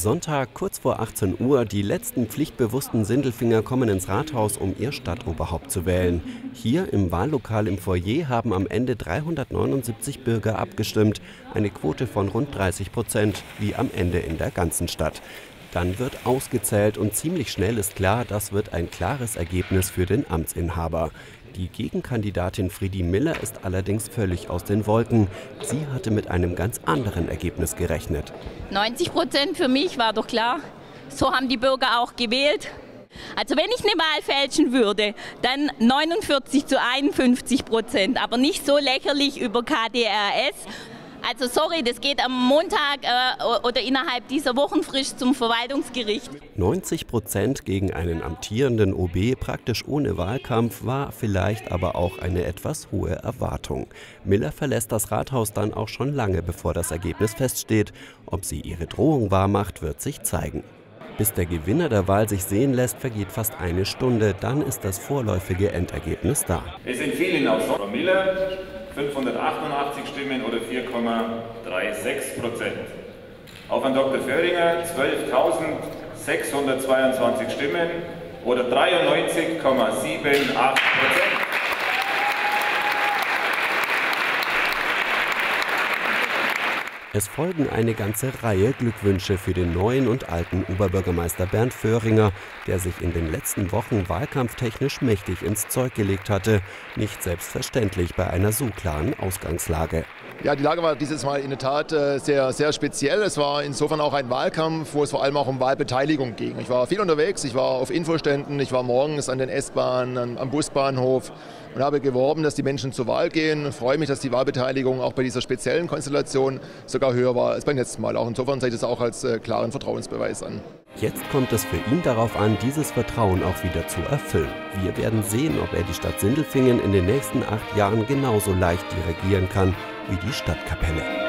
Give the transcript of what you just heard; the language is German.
Sonntag kurz vor 18 Uhr. Die letzten pflichtbewussten Sindelfinger kommen ins Rathaus, um ihr Stadtoberhaupt zu wählen. Hier im Wahllokal im Foyer haben am Ende 379 Bürger abgestimmt. Eine Quote von rund 30 Prozent, wie am Ende in der ganzen Stadt. Dann wird ausgezählt und ziemlich schnell ist klar, das wird ein klares Ergebnis für den Amtsinhaber. Die Gegenkandidatin Friedi Miller ist allerdings völlig aus den Wolken. Sie hatte mit einem ganz anderen Ergebnis gerechnet. 90 Prozent für mich war doch klar. So haben die Bürger auch gewählt. Also wenn ich eine Wahl fälschen würde, dann 49 zu 51 Prozent, aber nicht so lächerlich über KDRS, also sorry, das geht am Montag äh, oder innerhalb dieser Wochenfrist zum Verwaltungsgericht. 90 Prozent gegen einen amtierenden OB praktisch ohne Wahlkampf war vielleicht aber auch eine etwas hohe Erwartung. Miller verlässt das Rathaus dann auch schon lange bevor das Ergebnis feststeht. Ob sie ihre Drohung wahrmacht, wird sich zeigen. Bis der Gewinner der Wahl sich sehen lässt, vergeht fast eine Stunde. Dann ist das vorläufige Endergebnis da. Es empfehlen aus Frau Miller 588 Stimmen oder 4,36 Prozent. Auf Herrn Dr. Föhringer 12.622 Stimmen oder 93,78 Prozent. Es folgen eine ganze Reihe Glückwünsche für den neuen und alten Oberbürgermeister Bernd Föhringer, der sich in den letzten Wochen wahlkampftechnisch mächtig ins Zeug gelegt hatte. Nicht selbstverständlich bei einer so klaren Ausgangslage. Ja, die Lage war dieses Mal in der Tat äh, sehr, sehr speziell. Es war insofern auch ein Wahlkampf, wo es vor allem auch um Wahlbeteiligung ging. Ich war viel unterwegs, ich war auf Infoständen, ich war morgens an den S-Bahnen, am Busbahnhof und habe geworben, dass die Menschen zur Wahl gehen. Ich freue mich, dass die Wahlbeteiligung auch bei dieser speziellen Konstellation sogar höher war als beim letzten Mal. Auch insofern sehe ich das auch als äh, klaren Vertrauensbeweis an. Jetzt kommt es für ihn darauf an, dieses Vertrauen auch wieder zu erfüllen. Wir werden sehen, ob er die Stadt Sindelfingen in den nächsten acht Jahren genauso leicht dirigieren kann wie die Stadtkapelle.